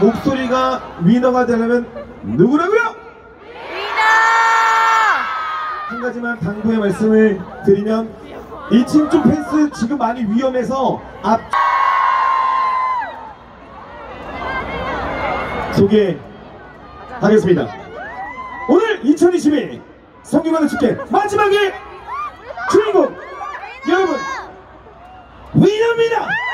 목소리가 위너가 되려면 누구라고요? 위너! 한 가지만 당부의 말씀을 드리면 2층 쪽 펜스 지금 많이 위험해서 앞 소개하겠습니다. 오늘 2022 성균관의 축제 마지막에 주인공 여러분 위너입니다.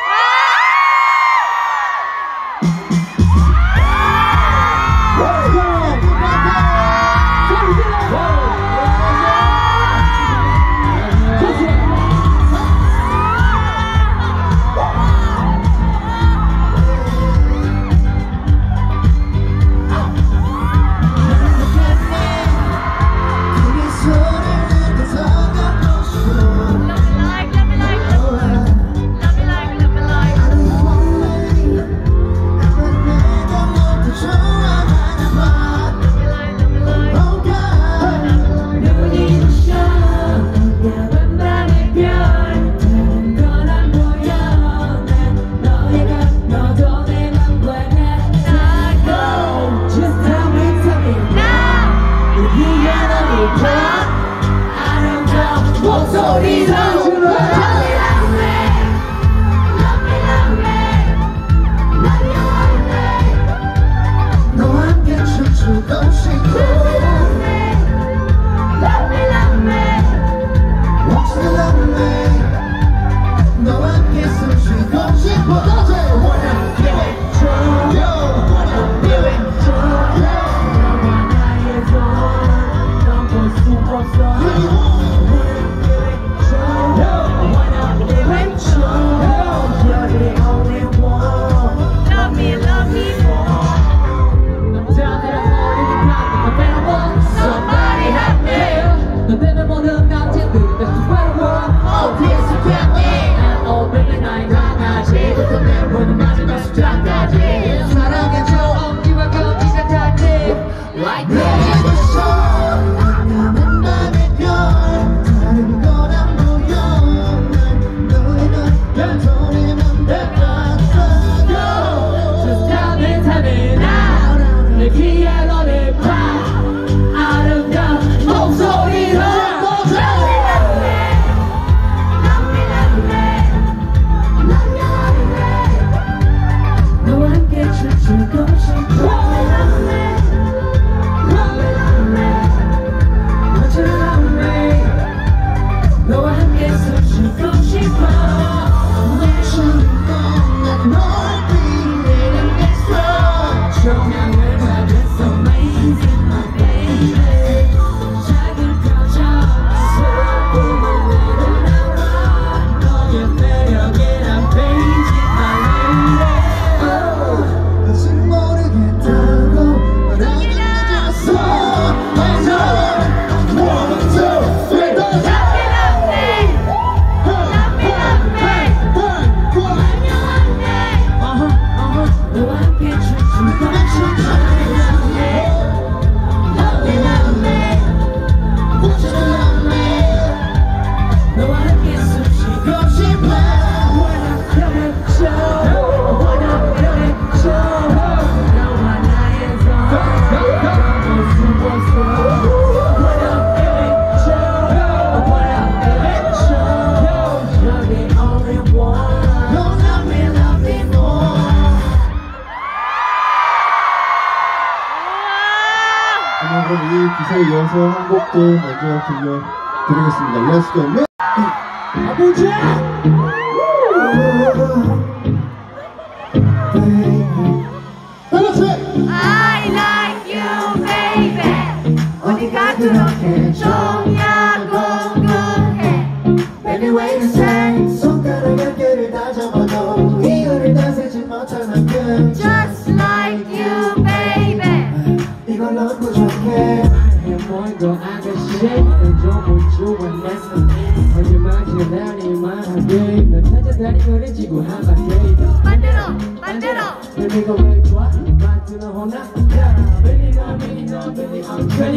말씀드리겠습니다. 이한수 경매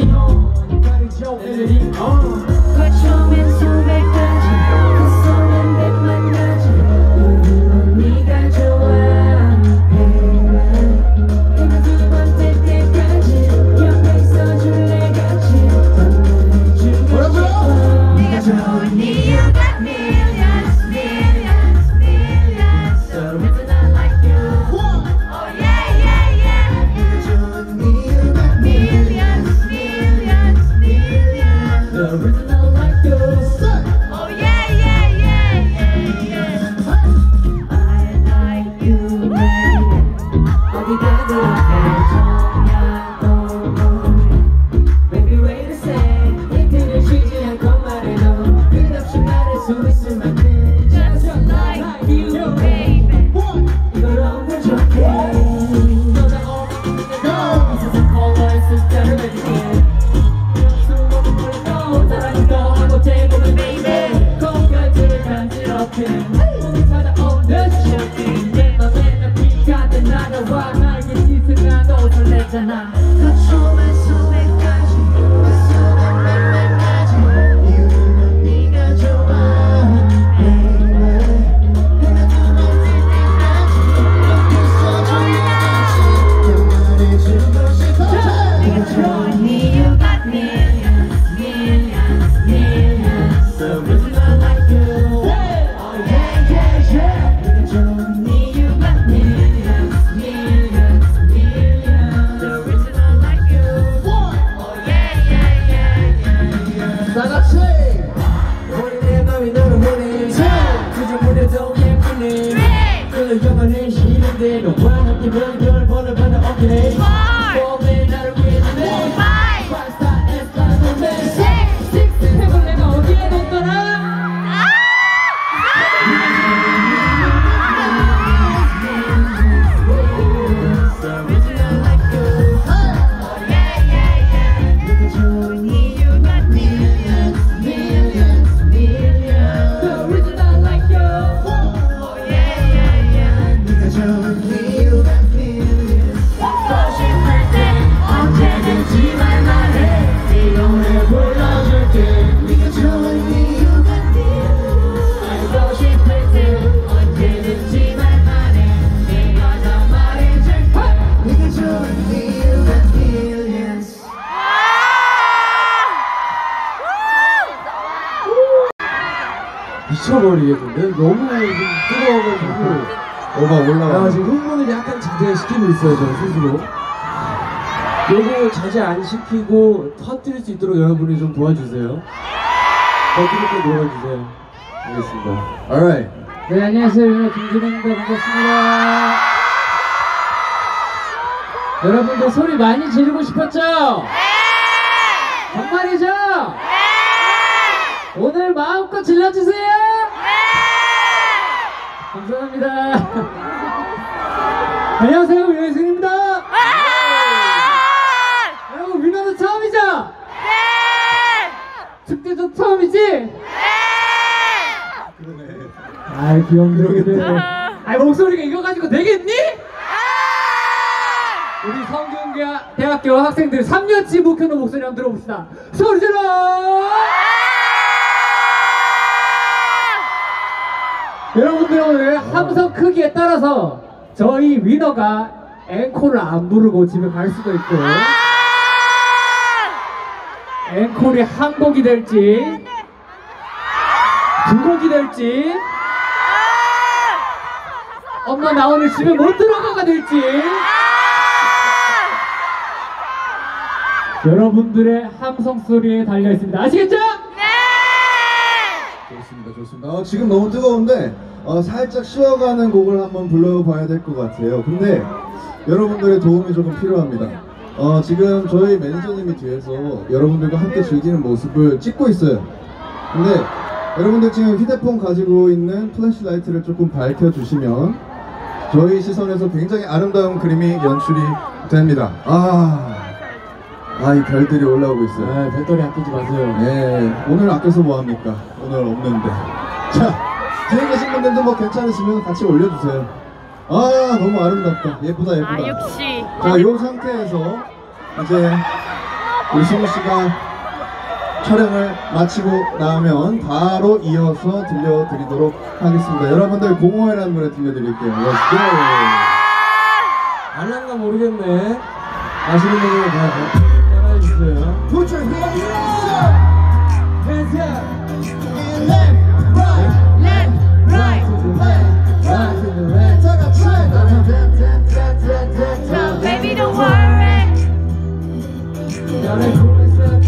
Kaçıyor. Kaçıyor. Yeah, 요거 자제 안 시키고 터뜨릴 수 있도록 여러분이 좀 도와주세요. 때 도와주세요. 알겠습니다. Alright. 네 안녕하세요. 윤호 김준호입니다. 반갑습니다. 여러분들 소리 많이 지르고 싶었죠? 정말이죠? 오늘 마음껏 질러주세요! 감사합니다. 안녕하세요. 윤호승입니다 여러분 민호는 처음이죠? 축제도 처음이지? 아이 귀염둥이들. 아이 목소리가 이거 가지고 되겠니? 우리 성균대학교 학생들 3년치 묵혀놓은 목소리 한번 들어봅시다. 소리 질러! 여러분들 오늘 함성 크기에 따라서 저희 위너가 앵콜을 안 부르고 집에 갈 수도 있고 앵콜이 한 곡이 될지 두 곡이 될지 엄마 나 오늘 집에 못 들어가가 될지 여러분들의 함성 소리에 달려 있습니다 아시겠죠? 좋습니다, 좋습니다. 어, 지금 너무 뜨거운데 어, 살짝 쉬어가는 곡을 한번 불러봐야 될 것 같아요. 근데 여러분들의 도움이 조금 필요합니다. 어, 지금 저희 매니저님이 뒤에서 여러분들과 함께 즐기는 모습을 찍고 있어요. 근데 여러분들 지금 휴대폰 가지고 있는 플래시라이트를 조금 밝혀주시면 저희 시선에서 굉장히 아름다운 그림이 연출이 됩니다. 아, 아, 이 별들이 올라오고 있어요. 아, 배터리 아끼지 마세요 예, 오늘 아껴서 뭐합니까? 오늘 없는데. 자, 뒤에 계신 분들도 뭐 괜찮으시면 같이 올려주세요. 아, 너무 아름답다. 예쁘다, 예쁘다. 아 역시 자, 이 상태에서 이제 우리 승우 씨가 촬영을 마치고 나면 바로 이어서 들려드리도록 하겠습니다. 여러분들 공허해라는 노래 들려드릴게요. Let's go! 알란가 모르겠네 아시는 분들은 다 따라해주세요 Put your hands up 너를 보면서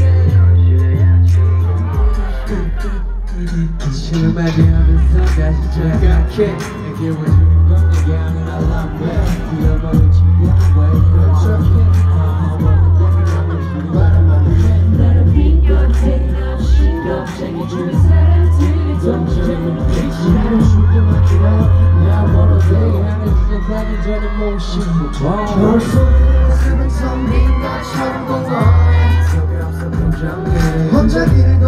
지금 맞이하면서 다시 시작할게 내게 와주는 건 내게 하는 알람벨 잃어버린 친구와 나를 비교돼, 난 신경쟁이 모습은 선빈 것처럼 공허해 혼자 길을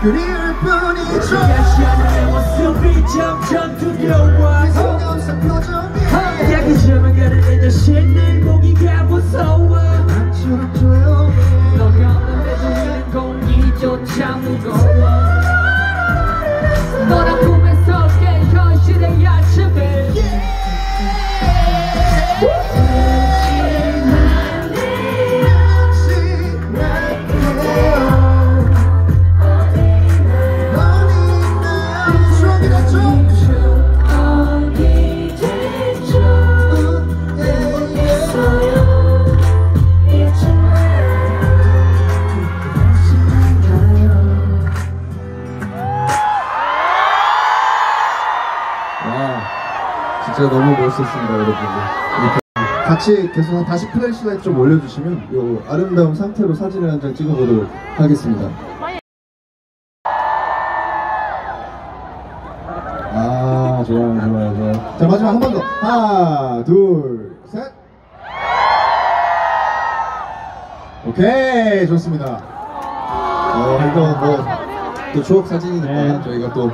그리울 뿐이죠. 다시 하는 모습이 점점 두려워 그 성감상 표정이 야기처럼 가는 내 자신 너무 멋있었습니다 여러분? 이렇게 같이 계속 다시 flashlight 좀 올려주시면 요 아름다운 상태로 사진을 한 장 찍어보도록 하겠습니다. 아 좋아요 좋아요 좋아요. 자 마지막 한 번 더. 하나 둘셋. 오케이 좋습니다. 어 이거 뭐또 추억 사진이니까 네. 저희가 또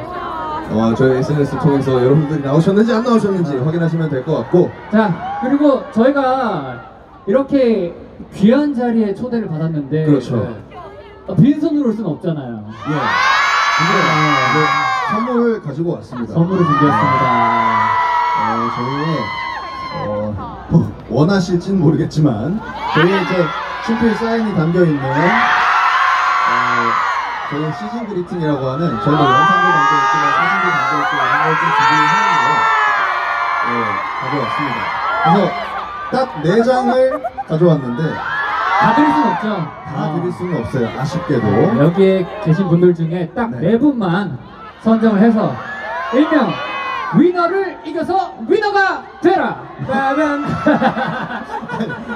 어, 저희 SNS 통해서 여러분들이 나오셨는지 안 나오셨는지 확인하시면 될 것 같고 자 그리고 저희가 이렇게 귀한 자리에 초대를 받았는데 그렇죠. 네. 어, 빈손으로 올 수는 없잖아요 예. 이제 네, 선물을 가지고 왔습니다. 선물을 준비했습니다 어, 저희 어, 뭐 원하실진 모르겠지만 저희 이제 친필 사인이 담겨 있는 어, 저희 시즌 그리팅이라고 하는 저희도 영상도 담겨 있지만 있고 이런 걸좀 준비를 했는데 예, 가져왔습니다. 그래서 딱네 장을 가져왔는데 다 드릴 수는 없죠 다 어. 드릴 수는 없어요. 아쉽게도. 네, 여기에 계신 분들 중에 딱 네. 네 분만 선정을 해서 일명 위너를 이겨서 위너가 되라 빠밤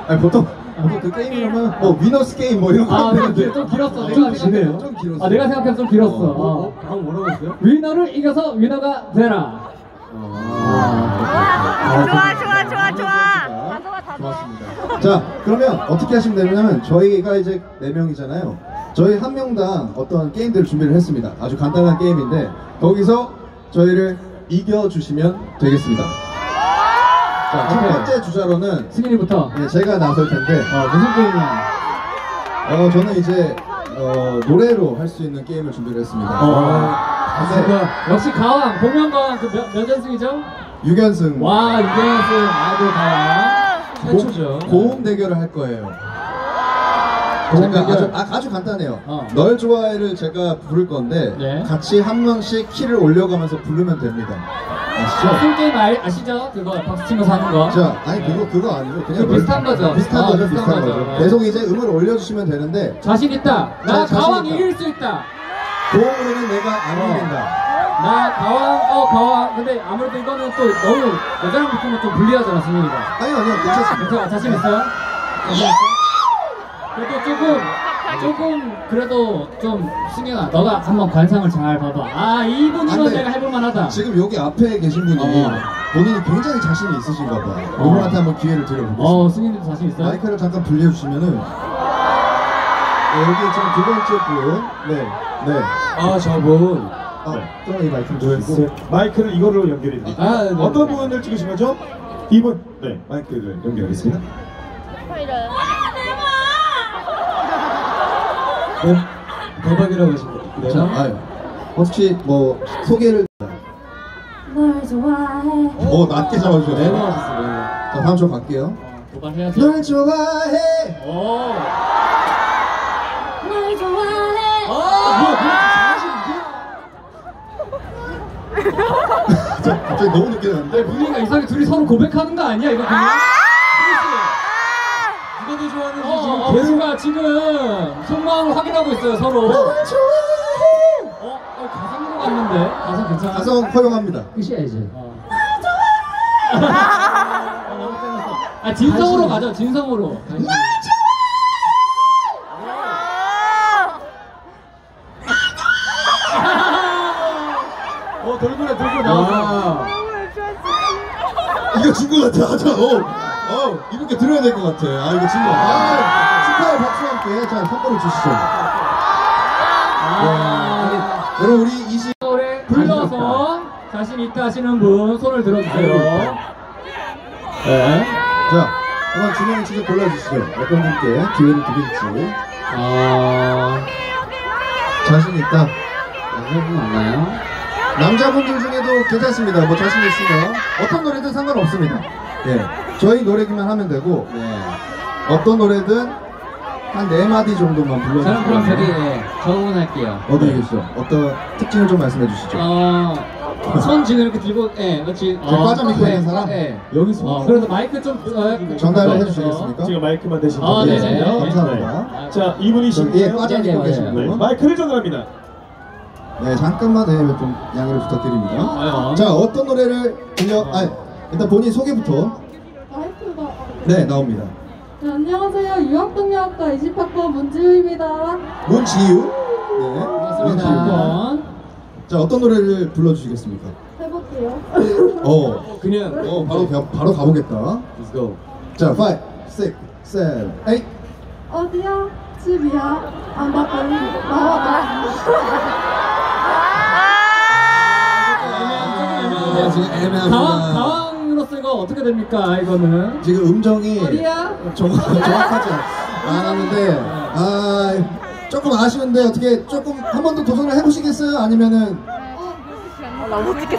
아니 보통 보통 그 게임이라면 뭐 위너스 게임 뭐 이런 거 아, 하면 좀, 좀 길었어. 내가 좀. 길어요. 좀 길었어. 아, 내가 생각해도 좀 길었어. 어, 어, 어. 방금 뭐라고 했어요? 위너를 이겨서 위너가 되라. 아, 좋아, 좋아, 좋아, 좋아. 좋았습니다. 자, 그러면 어떻게 하시면 되냐면 저희가 이제 네 명이잖아요. 저희 한 명당 어떤 게임들을 준비를 했습니다. 아주 간단한 게임인데 거기서 저희를 이겨 주시면 되겠습니다. 자, 첫 오케이. 번째 주자로는 승인이부터. 네, 제가 나설 텐데 어, 무슨 게임이야? 어, 저는 이제 어, 노래로 할 수 있는 게임을 준비를 했습니다. 어. 근데 역시 가왕, 복면가왕 그 몇, 몇 연승이죠? 6연승 와, 이연승 아이돌 가왕. 최초죠. 고음 대결을 할 거예요. 고음 제가. 아주, 아, 아주 간단해요. 어. 널 좋아해를 제가 부를 건데 네. 같이 한 명씩 키를 올려가면서 부르면 됩니다. 아시죠? 술 게임 알, 아시죠? 그거 박수 치면서 하는 거. 자, 아니 그거 그거 아니고 그냥 그거 비슷한 거죠? 비슷한 어, 거죠, 비슷한 비슷한 거죠. 거죠. 네. 계속 이제 음을 올려주시면 되는데 자신 있다. 나 자, 가왕. 이길 수 있다. 고음으로는 내가 안 어. 이긴다. 나 가왕, 어 가왕. 근데 아무래도 이거는 또 너무 여자랑 붙으면 좀 불리하잖아, 승민이가. 아니요, 아니요, 괜찮습니다. 괜찮아, 자신 있어요? 자신 있어? 그래도 조금, 조금, 그래도 좀, 승현아, 너가 한번 관상을 잘 봐봐. 아, 안 이분이면 돼. 내가 해볼 만 하다. 지금 여기 앞에 계신 분이 어. 본인이 굉장히 자신이 있으신가 봐. 어. 이분한테 한번 기회를 드려보겠습니다. 어, 승현이도 자신 있어요? 마이크를 잠깐 불려주시면은 네, 여기 지금 두 번째 분. 네, 네. 아 저분 아, 그럼 이 마이크 주시고. 마이크를 이걸로 연결해 드릴게요. 아, 네. 어떤 분을 찍으신 거죠? 이분. 네, 마이크를 연결하겠습니다. 네, 대박이라고 하십니다 네. 자, 아, 혹시 뭐 소개를 널 좋아해 어 낮게 잡아주셨네요. 네 나와주셨어요 자 다음 주 갈게요. 도발해야죠 널 좋아해. 오 널 좋아해 아, 뭐야, 자, 갑자기 너무 늦게 나는데. 분위기가 이상하게 둘이 서로 고백하는 거 아니야, 이거 그냥? 더 좋아하는지 지금 개수가 지금 속마음을 확인하고 있어요, 서로. 어, 어, 가상으로 갔는데? 가상 괜찮아? 가성 허용합니다. 끝이야, 이제. 아, 진성으로 가죠, 진성으로. 어, 돌고래, 돌고래 나왔어. 이거 준 것 같아. 하자. 어, 어, 이렇게 들어야 될 것 같아. 아 이거 준 거. 아, 축하의 박수 함께 자 선물을 주시죠. 아, 여러분 우리 이시 노래 불러서 자신 있다 하시는 분 손을 들어주세요. 네. 자 한번 진영이 직접 골라주시죠. 어떤 분께 기회를 드릴지. 아, 자신 있다. 남자분 없나요? 남자분들 중에도 괜찮습니다. 뭐 자신 있으면 어떤 노래든 상관없습니다. 예, 저희 노래기만 하면 되고 네. 어떤 노래든 한 네 마디 정도만 저는 그럼 저기 네, 저 응원할게요. 어디 계시죠? 어떤 특징을 좀 말씀해 주시죠. 어, 손 지금 이렇게 들고, 예, 그렇지. 저 과자 믿고 있는 사람? 예. 여기서. 어, 그래도 마이크 좀 어, 전달을 어, 해주시겠습니까? 지금 마이크만 대신 아, 예, 네네. 네, 감사합니다. 아, 자, 이분이신 예, 거예요? 과자 네, 믿고 네, 계신. 네, 분. 마이크를 전달합니다. 네, 잠깐만 네, 좀 양해를 부탁드립니다. 아유. 자, 어떤 노래를 들려? 아, 일단 본인 소개부터. 네, 나옵니다. 네, 안녕하세요 유학동료학과 20학번 문지우입니다 문지유. 네, 반갑습니다. 문지유. 한번. 자, 어떤 노래를 불러주시겠습니까? 해볼게요 어, 그냥. 어, 바로 가, 바로 가보겠다. Let's go. 자, 5, 6, 7, 8. 어디야? 집이야? 안 바꿔니? 나와봐 네, 지금 애매합니다. 당황, 당황 으로서 이거 어떻게 됩니까, 이거는? 지금 음정이 어디야? 정확, 정확하지 않았는데 아 조금 아쉬운데 어떻게 조금 한 번 더 도전을 해보시겠어요? 아니면은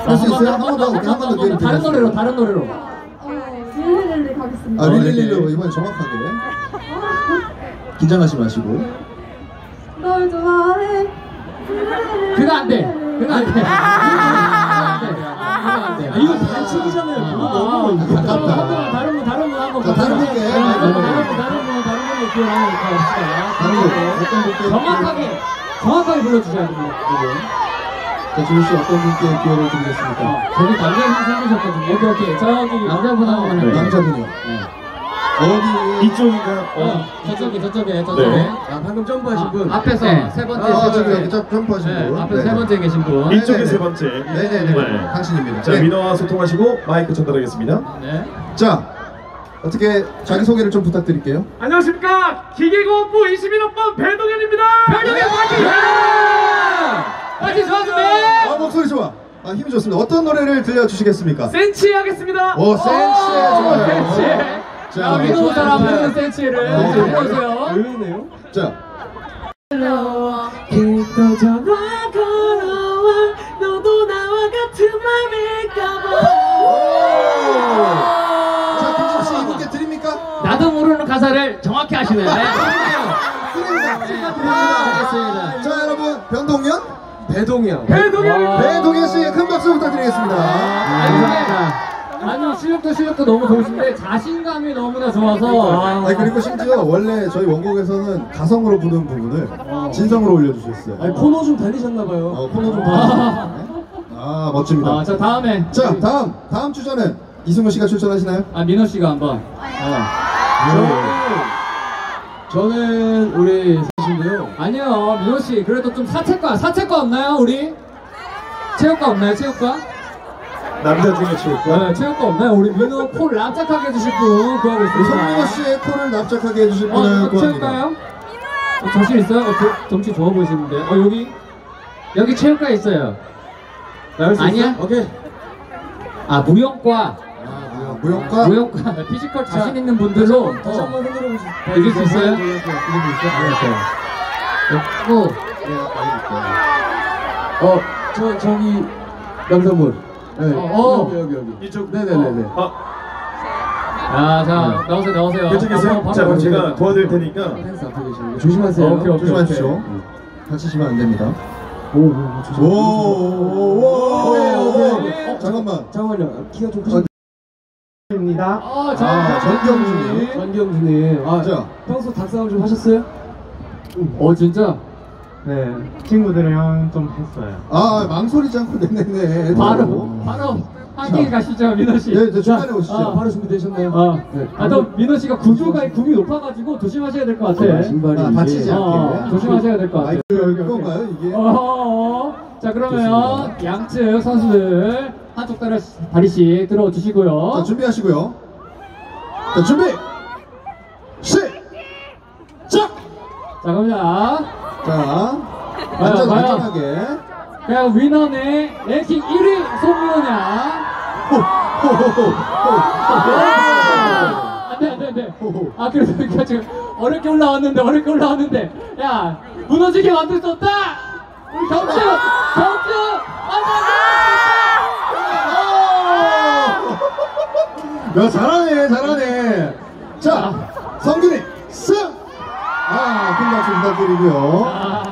할수 있어요? 한 번 더, 오케이, 한번더 기회를 다른. 노래로, 다른 노래로. 어, 릴리릴리 가겠습니다 아 어, 릴릴리로 네. 이번엔 정확하게 긴장하지 마시고 널 좋아해 그거 안 돼. 그거 안 돼. 그거 안 돼. 아, 이거 반칙이잖아요. 그거 너무 아깝다. 다른 분, 다른 분 한번. 자, 다른 분께. 네, 다른 분, 다른 분, 다른 분, 다른 기억하고 갑시다. 다른 분 어떤 분께 정확하게, 정확하게 불러주셔야 됩니다. 여러분. 자 지우 씨 어떤 분께 기회를 드리겠습니까? 저기 남자 분 생기셨거든요. 오케이, 오케이. 저기 남자분 한 번. 네. 남자분이요. 어디 이쪽인가요? 어, 저쪽에, 저쪽에, 저쪽에. 네. 아, 방금 점프하신 분. 앞에서 세 번째, 아세 번째. 여기 점- 점프하신 네, 분. 앞에서 네. 세 번째 계신 분. 이쪽에 네네네. 세 번째. 네네네 네. 당신입니다. 자, 네. 민호와 소통하시고 마이크 전달하겠습니다. 네. 자 어떻게 자기 소개를 좀 부탁드릴게요. 안녕하십니까 기계공학부 21학번 배동현입니다 별동이 파이팅! 파이팅 좋았습니다! 아 목소리 좋아. 아 힘이 좋습니다. 어떤 노래를 들려주시겠습니까? 센치 하겠습니다 오 센치 좋아요. 센치. 자, 민호 사람 부르는 센치를 네. 들어보세요. 의외네요. 자 길도 전화 걸어와 너도 나와 같은 맘일까봐 자, 김진 씨 이분께 드립니까? 나도 모르는 가사를 정확히 하시네. 네. 드립니다. 알겠습니다. 자, 여러분 변동현. 배동현입니다 배동현 씨의 큰 박수 부탁드리겠습니다. 아니요 실력도 실력도 너무 좋으신데 자신감이 너무나 좋아서 아니 그리고 심지어 원래 저희 원곡에서는 가성으로 부르는 부분을 진성으로 올려주셨어요. 아니, 코너 좀 다니셨나봐요. 어, 코너 좀 봐. 아 멋집니다. 아, 자 다음에 자, 다음 다음 주자는 이승우 씨가 출전하시나요? 아 민호 씨가 한번. 저는 우리 사신데요. 아니요 민호 씨 그래도 좀 사채과 사채과 없나요 우리? 체육과 없나요 체육과? 남자 중에 최고. 네, 체육과 없나요? 우리 민호 코 납작하게 해주실 분 구하고 있습니다. 송민호 씨의 코를 납작하게 해주실 분을 어, 구합니다. 체육과요? 어, 자신 있어요? 어, 저- 정치 좋아 보이시는데. 어, 여기? 여기 체육과 있어요. 나올 수 아니야? 있어? 오케이. 아, 무용과. 아, 무용과 무용과. physical 자신 있는 분들로 다시 어, 한번 흔들어 보시죠. 이길 수 있어요? 이길 수 있어요? 없고. 어, 저 저기 남성분. 네. 어, 어. 여기 여기 여기. 이쪽. 네네네네. 아, 아, 자, 나오세요, 나오세요. 괜찮겠어요? 자, 바로 그럼 제가. 도와드릴 테니까. 펜스 앞에 계시는 거 조심하세요. 어, 오케이, 오케이. 조심하십시오. 다치시면 안 됩니다. 오, 오. 오 오 오 오 오케이, 오케이. 어, 잠깐만. 잠깐만요. 키가 좀 크신. 입니다. 어, 아, 자, 전경준님. 전경준님. 아, 자. 평소 닭싸움 좀 하셨어요? 어, 진짜? 네, 친구들이랑 좀 했어요. 아 망설이지 않고 내내네. 바로, 바로, 함께 가시죠, 민호 씨. 네, 저 중간에 오시죠. 아, 바로 준비되셨나요? 어. 네. 아, 또 민호 씨가 구조가 굽이 높아가지고 조심하셔야 될 것 같아. 아, 신발이 아, 다치지 않게. 어, 조심하셔야 될 것 같아요. 마이크 이건가요 이게? 어, 어, 자 그러면 양측 선수들 한쪽 다리, 다리씩 들어 주시고요. 자 준비하시고요. 자 준비. 시작. 자 갑니다. 자 안전 과연. 안전하게. 그냥 위너는 랭킹 1위 송민호냐? 안돼 안돼 안돼. 아 그래서 우리가 지금 어렵게 올라왔는데 어렵게 올라왔는데 야 무너지게 만들 수 없다. 우리 경주 경주 안돼. 야 잘하네 잘하네. 자 성균이 승. 아 큰 박수 부탁드리고요. 아,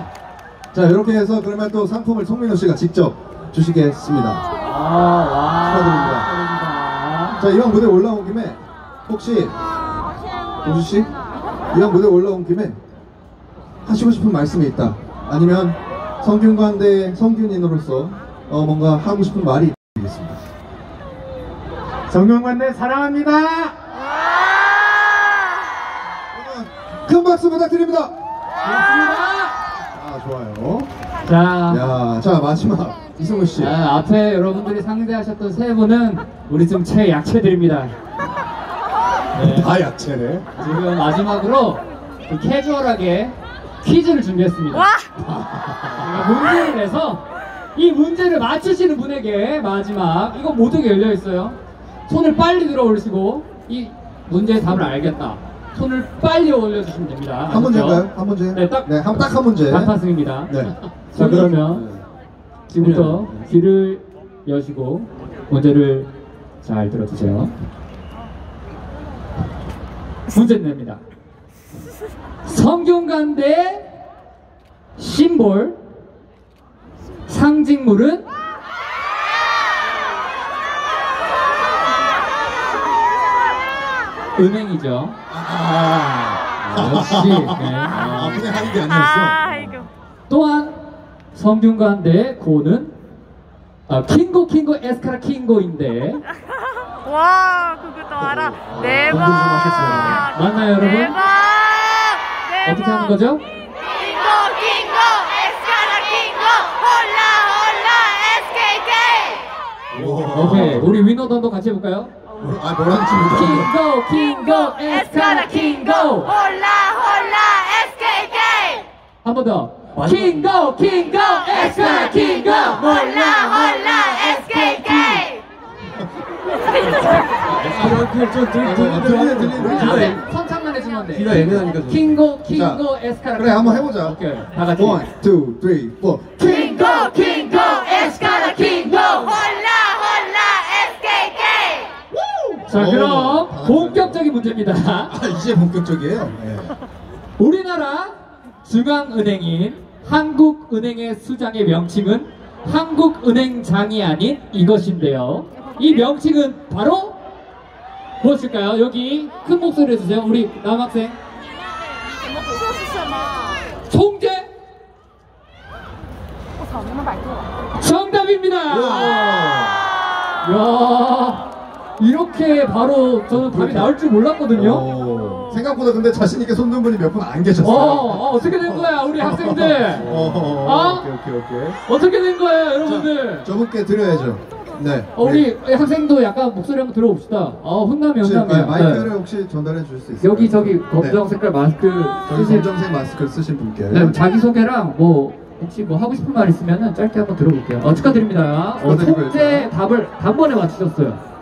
자 이렇게 해서 그러면 또 상품을 송민호 씨가 직접 주시겠습니다. 아, 와. 축하드립니다. 축하드립니다. 자 이왕 무대 올라온 김에 혹시 동주 씨 이왕 무대 올라온 김에 하시고 싶은 말씀이 있다 아니면 성균관대 성균인으로서 어, 뭔가 하고 싶은 말이 있겠습니다. 정경관대 사랑합니다. 큰 박수 부탁드립니다. 고맙습니다. 아 좋아요. 자, 야, 자 마지막 이승우 씨. 아, 앞에 여러분들이 상대하셨던 세 분은 우리 지금 최약체들입니다. 네, 다 야채네. 지금 마지막으로 좀 캐주얼하게 퀴즈를 준비했습니다. 제가 문제를 내서 이 문제를 맞추시는 분에게 마지막 이거 모두 열려 있어요. 손을 빨리 들어 올리시고 이 문제의 답을 알겠다. 손을 빨리 올려주시면 됩니다. 한? 문제인가요? 한 문제? 네, 딱 네, 한 딱한 문제. 단타승입니다. 네. 자 그러면 지금부터 귀를 여시고 문제를 잘 들어주세요. 문제 냅니다. 성균관대 심볼 상징물은 은행이죠. 아, 역시. 네. 아, 그냥 하는 게 아니었어. 아, 이거. 또한 성균관 대 고는 아, 킹고 킹고 에스카라 킹고인데 와, 그것도 알아. 대박. 맞나요 여러분? 대박. 대박. 어떻게 하는 거죠? 킹고, 킹고, 에스카라 킹고, 홀라, 홀라, SKK. 오케이 우리 위너던도 같이 해볼까요? 아, 뭐라는지 모르겠어. 킹고 킹고 에스카라 킹고. 홀라, 홀라, SKK. 한 번 더. 킹고 킹고 에스카라 킹고 홀라, 홀라, SKK. 아, 선창만 해주면 돼 귀가 애매하니까 좀. 킹고 킹고 에스카라 그래, 한번 해보자. 오케이 다 같이. One, two, three, four. 킹고, 킹고, 에스카라 킹고, 홀라, 홀라, SKK. 자 오, 그럼 다 본격적인 문제입니다 아, 이제 본격적이에요. 네. 우리나라 중앙은행인 한국은행의 수장의 명칭은 한국은행장이 아닌 이것인데요. 이 명칭은 바로 무엇일까요? 여기 큰 목소리 해주세요. 우리 남학생. 총재 정답입니다. 이야, 이렇게 바로 저는 답이 나올 줄 몰랐거든요. 오, 생각보다 근데 자신 있게 손든 분이 몇 분 안 어, 계셨어요. 어, 어떻게 된 거야, 우리 학생들? 어, 어? 오케이, 오케이, 오케이. 어떻게 된 거예요, 여러분들? 저분께 드려야죠. 네. 어, 우리 학생도 약간 목소리 한번 들어봅시다. 어, 혼남이 혹시 혼남이야. 네, 마이크를 네. 혹시 전달해 주실 수 있어요? 여기 저기 검정 색깔 마스크 저기 쓰신 검정색 마스크를 쓰신 분께 네, 자기 소개랑 뭐 혹시 뭐 하고 싶은 말 있으면은 짧게 한번 들어볼게요. 어, 축하드립니다. 어, 축하드리고요. 통째 답을 단번에 맞추셨어요.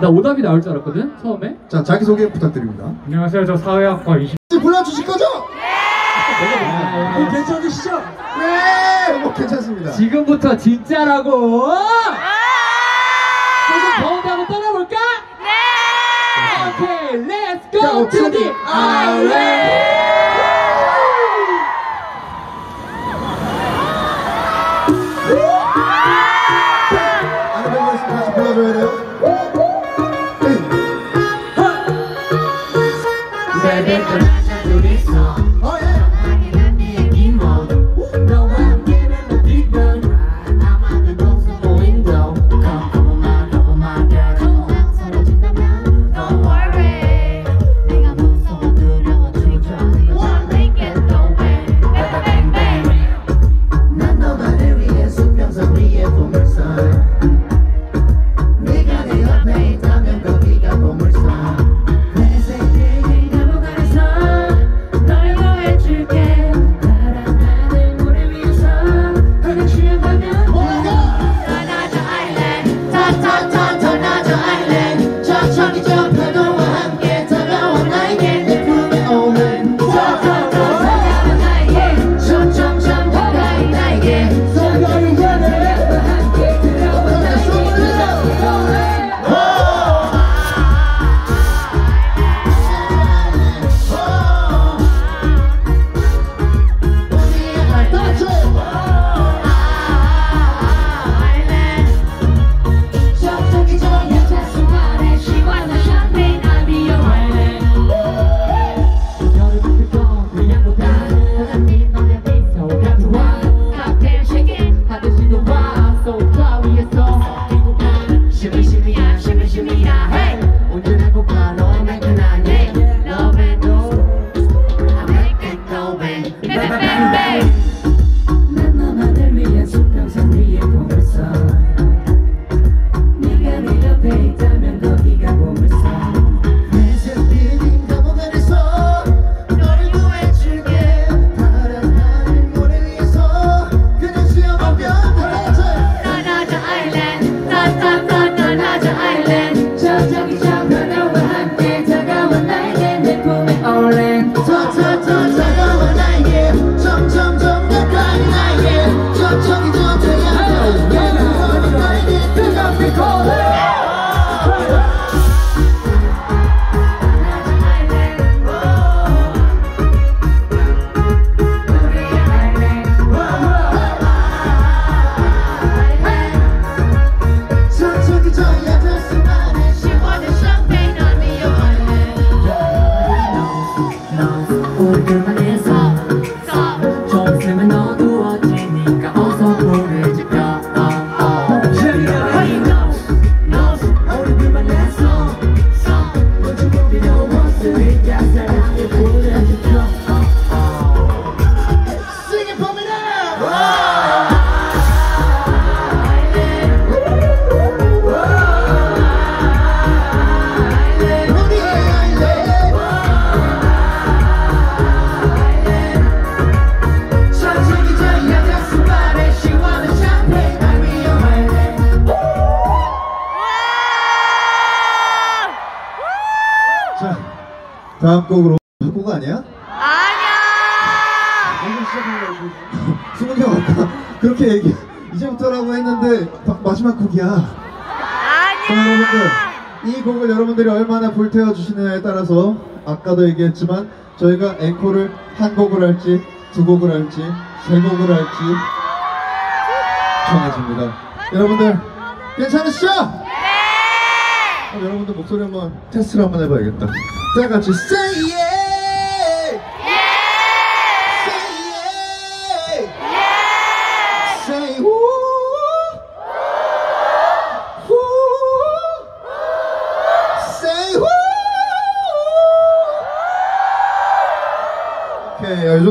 나 오답이 나올 줄 알았거든 처음에. 자 자기 소개 부탁드립니다. 안녕하세요. 저 사회학과 20. 불러주실 거죠? 어, 괜찮으시죠? 네, 뭐 괜찮습니다. 지금부터 진짜라고. 조금 더운데 한번 떠나볼까? 네. 오케이, let's go to the island. 수근이 형 아까 그렇게 얘기 이제부터라고 했는데 마- 마지막 곡이야. 자 여러분들 이 곡을 여러분들이 얼마나 불태워 주시느냐에 따라서 아까도 얘기했지만 저희가 앵콜을 한 곡을 할지 두 곡을 할지 세 곡을 할지 정해집니다. 여러분들 괜찮으시죠? 네. 여러분들 목소리 한번 테스트를 한번 해봐야겠다. 다 같이 say yeah,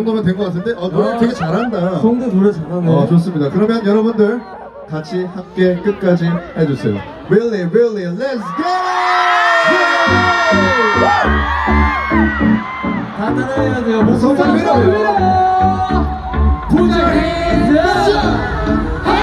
정도면 된 것 같은데? 어, 노래 되게 잘한다. 성대 노래 잘하네 어, 좋습니다. 그러면 여러분들 같이 함께 끝까지 해주세요. Really, really, let's go! 다 따라해야 돼요. 목소리 밀어, 밀어. Put your hands up.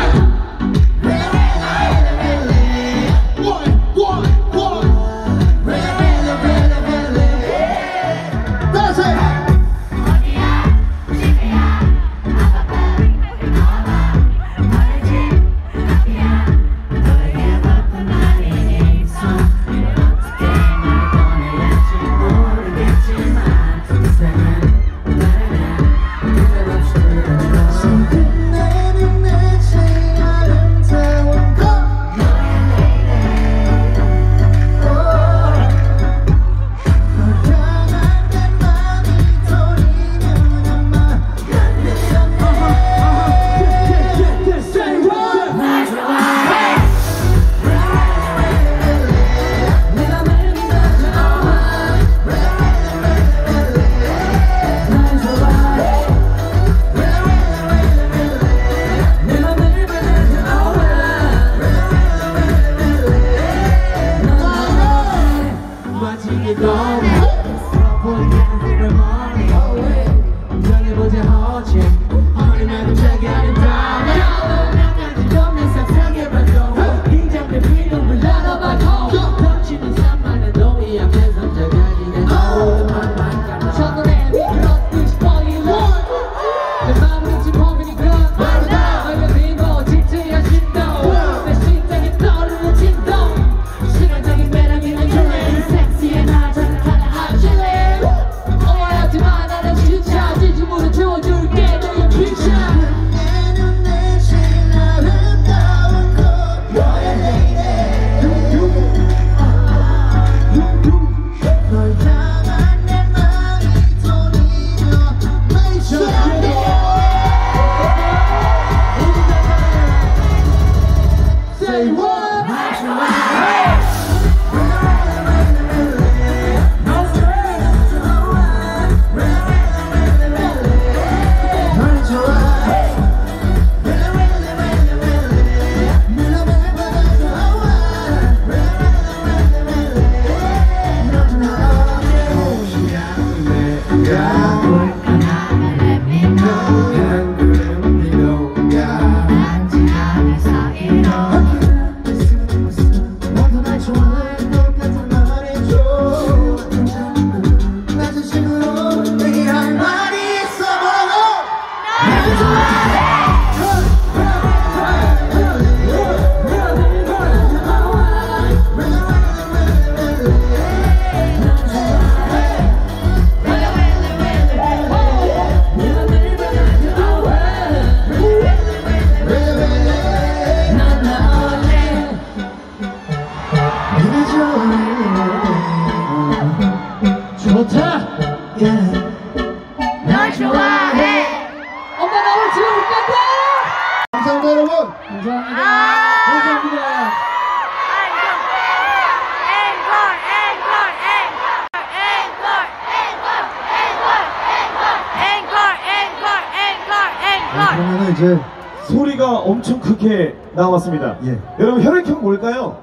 나왔습니다. 예. 여러분 혈액형 뭘까요?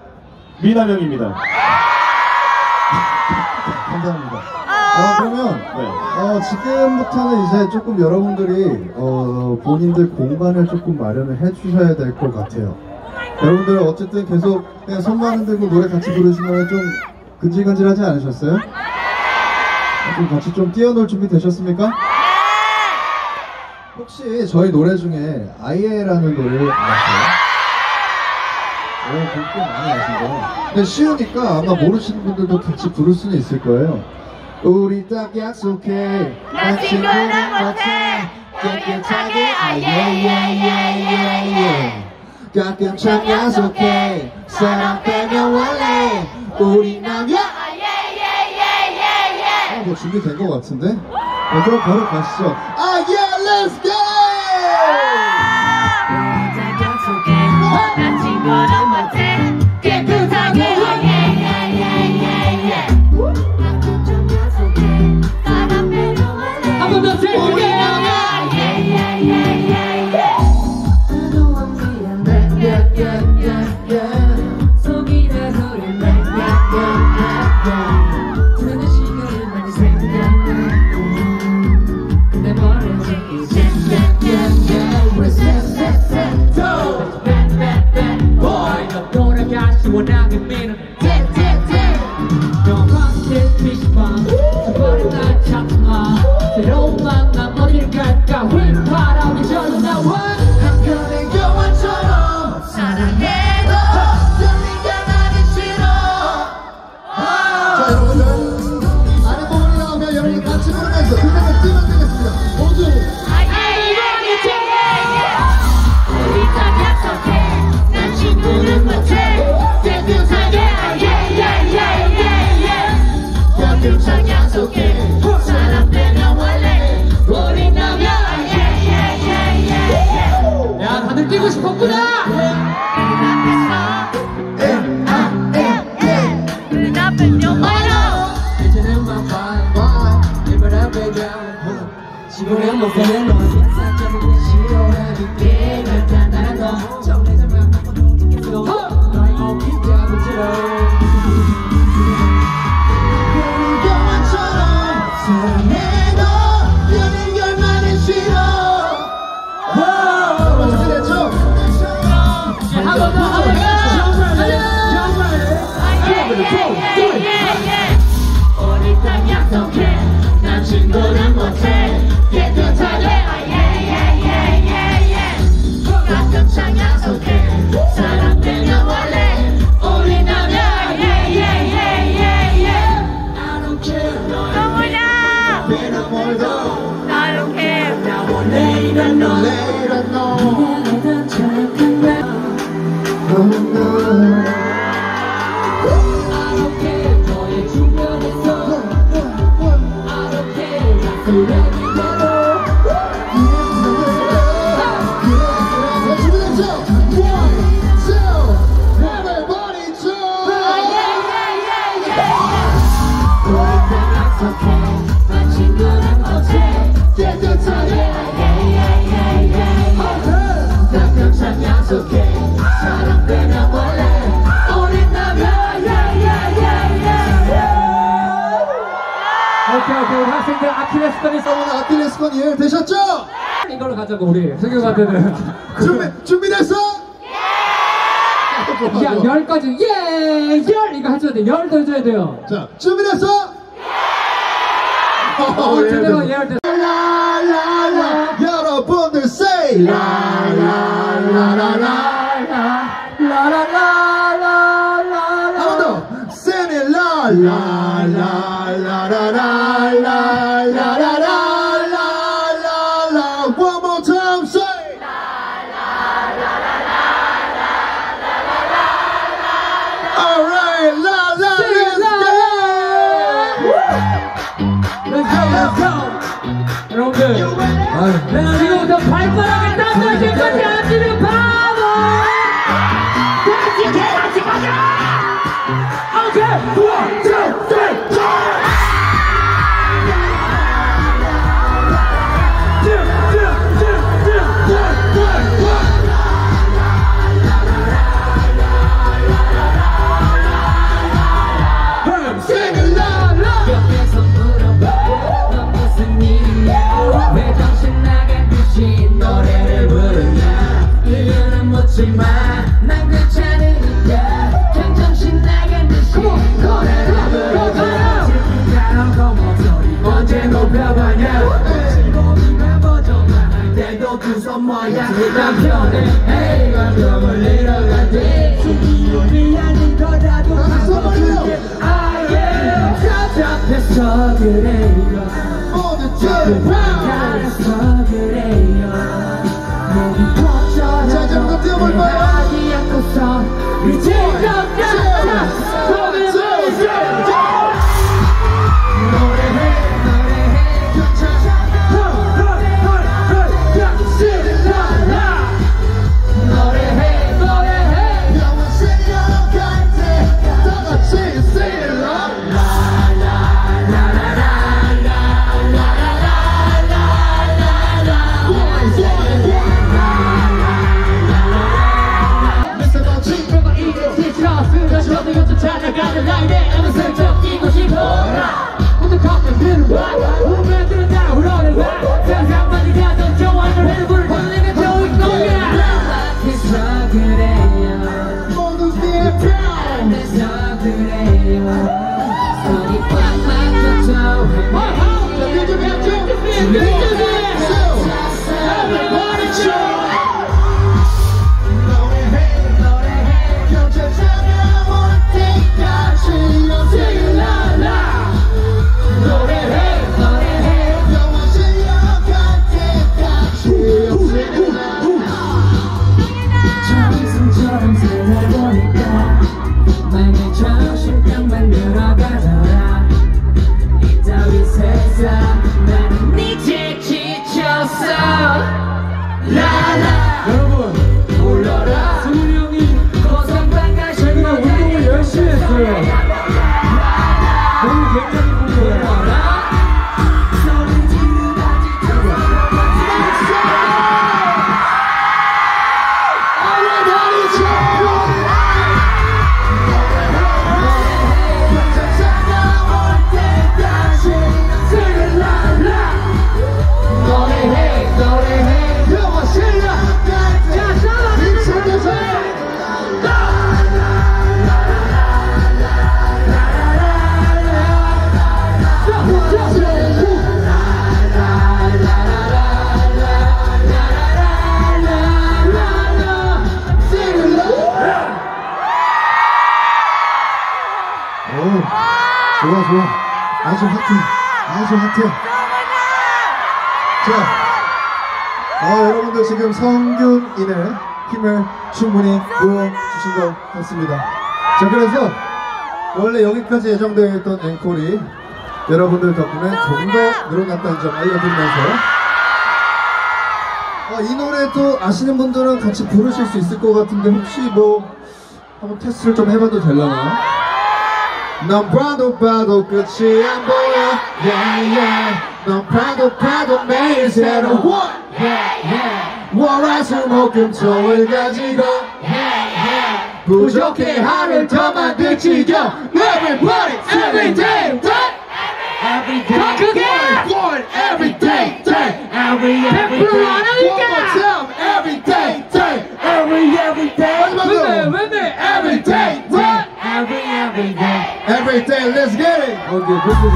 미남형입니다. 감사합니다. 아, 그러면 네. 어, 지금부터는 이제 조금 여러분들이 어, 본인들 공간을 조금 마련을 해주셔야 될 것 같아요. 여러분들 어쨌든 계속 그냥 손만 흔들고 노래 같이 부르시면 좀 근질근질하지 않으셨어요? 좀 같이 좀 뛰어놀 준비 되셨습니까? 혹시 저희 노래 중에 아이에라는 노래를 아세요? 오, 그렇게 많이 아시죠? 근데 쉬우니까 아마 모르시는 분들도 같이 부를 수는 있을 거예요. 우리 딱 약속해. 난 친구는 못해. 깨끗하게 아예예예예예. 가끔 참 약속해. 사랑 빼면 원래 우리 남녀. 아, 뭐 준비된 것 같은데? 네, 그럼 바로 가시죠. 아, 예, let's go! when I'm 아킬레스건이 써는 아킬레스건 이해 되셨죠? 이걸로 가자고 우리 세교사들은 준비 준비됐어? 예! 야 열까지 예열 이거 해줘야 돼열 더줘야 돼요. 자 준비됐어? 예! 어, 예, 제대로 예열 됐어. 라라라 여러분들 say 라라라라라라라라라라라라라라 한번더 say it 라라라라라라라 cama 여기까지 예정되어 있던 앵콜이 여러분들 덕분에 조금 더 늘어났다는 점 알려드리면서 어, 이 노래도 아시는 분들은 같이 부르실 수 있을 것 같은데 혹시 뭐 한번 테스트를 좀 해봐도 되려나? 넌 봐도 봐도 끝이 안 보여 yeah, yeah. 넌 봐도 봐도 매일 새로워 yeah, yeah. 월화수목금토를 가지고 yeah, yeah. 부족해 하루를 더 만들 지겨 Everybody every day day Every day 더 크게 born every day day Every every day One more time every day day Every every day 왼발, 왼발. Every day day Every every day. Every day let's get it 오케이, 그렇게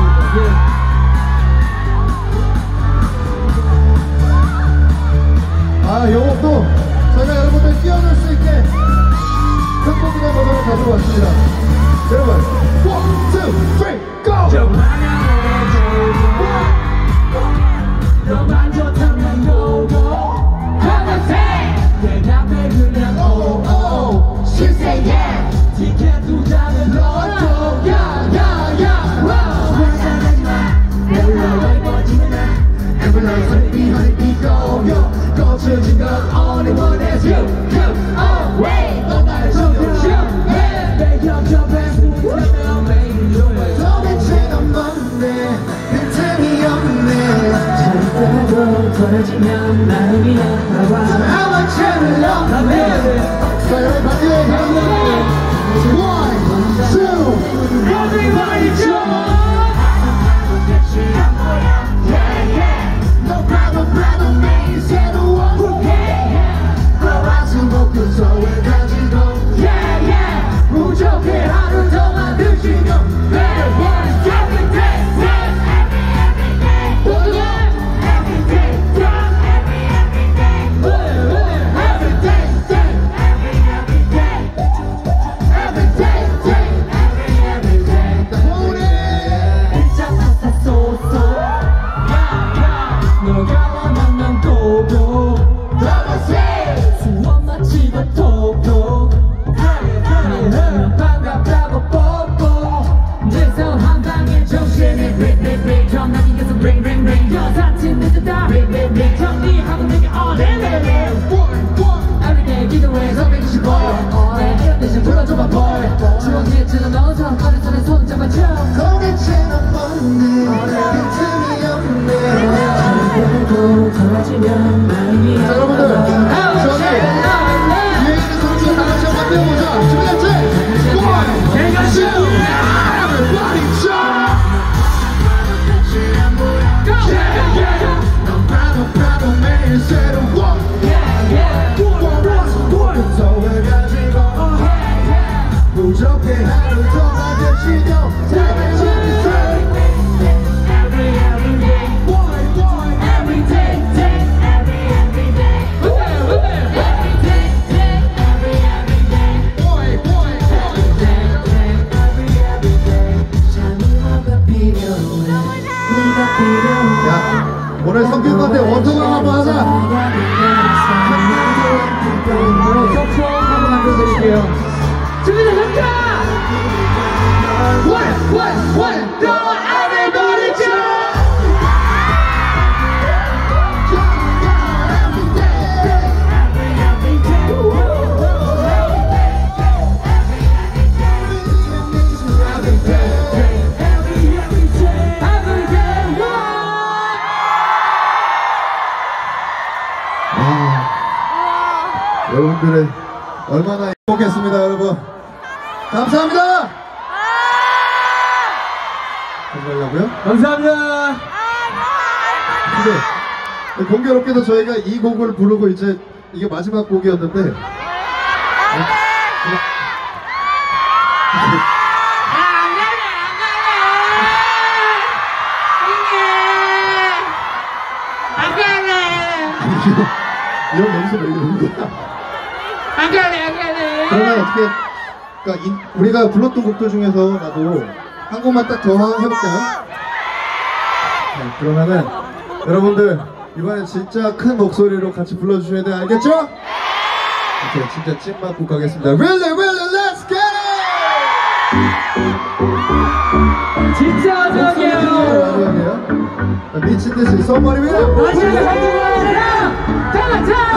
아, 요것도 저희가 여러분들 뛰어놀 수 있게 큰 곡이나 버전을 가지고 왔습니다. 여러분! 너만 그냥 oh oh. 티켓 두내나 honey, be go, yo. 거쳐진 건 only one is you, 떨어지면 나를 미안하와. How much you love me? 자, everybody, one, two, Everybody jump. Boy 주먹 지는 너저 어린 손에 손 잡아줘 도대체는 뭔데, 빈틈이 없네. 또 떨어지면 마음이 자, 여러분들, 저기 뒤에 있는 다 같이 한번 뛰어보자. 준비됐지? One, 내가 two, everybody jump! 넌 봐도 봐도 매일 새로워. 부족해 하루 더 만들지도 공교롭게도 저희가 이 곡을 부르고 이제 이게 마지막 곡이었는데 이런 연습을 이러는 거야? 안 가네 안 가네 그러면 어떻게 그러니까 이, 우리가 불렀던 곡들 중에서 나도 한 곡만 딱 더 해볼까요? 네, 그러면은 여러분들 이번엔 진짜 큰 목소리로 같이 불러주셔야 돼 알겠죠? 오케이, 진짜 찐 맞고 가겠습니다. Really, really, let's get it! 진짜 마지막이에요. 미친 듯이 선머리 위로. 다시 한번 가자.